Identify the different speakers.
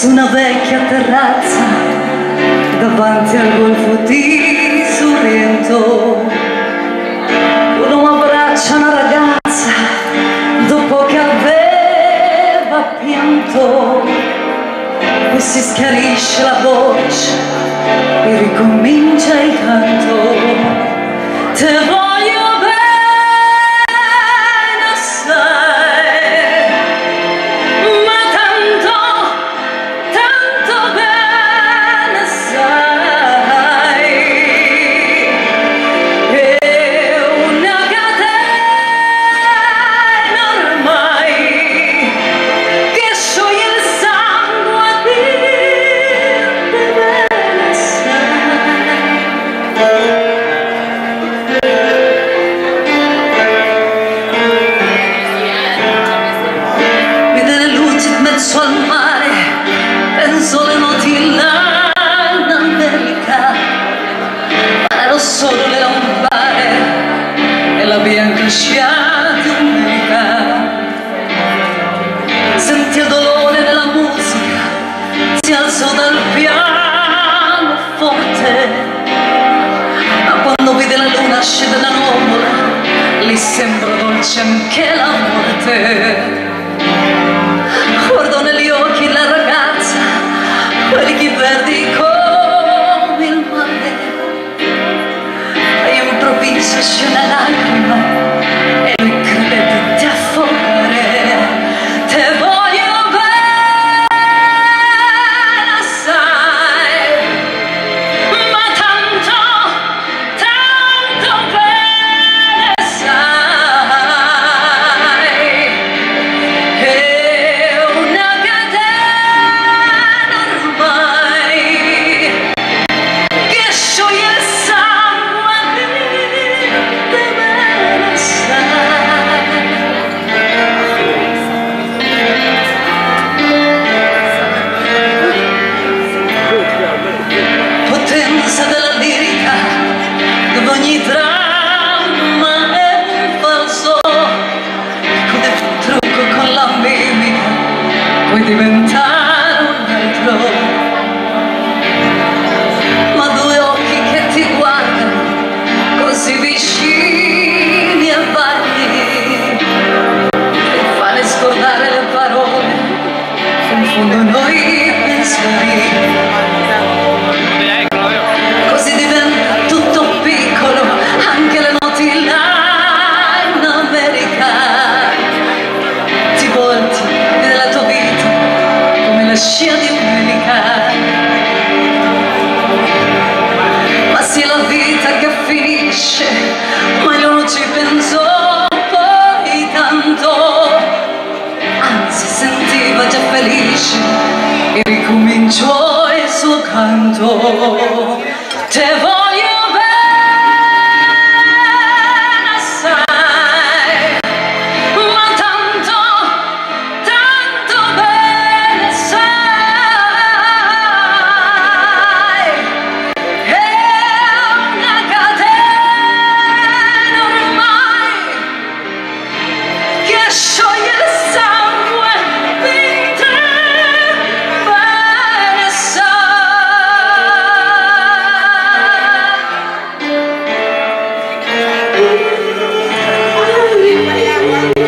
Speaker 1: su una vecchia terrazza davanti al golfo di Sorrento. Uno abbraccia una ragazza dopo che aveva pianto e si schiarisce la voce e ricomincia il canto la bianca scia di America. Senti il dolore della musica, si alzò dal piano forte, ma quando vide la luna scende da nuvola, lì sembra dolce anche la morte. Guardo negli occhi la ragazza, quelli che verdi come il mare. E improvviso esce una lacrima mimica, puoi diventare un altro. Ma due occhi che ti guardano così vicini e vaghi, ti fanno scordare le parole, confondono i pensieri. Come la scia di un'elica. Ma sia la vita che finisce, ma io non ci penso poi tanto. Anzi, sentiva già felice e ricominciò il suo canto. Te voglio Amen.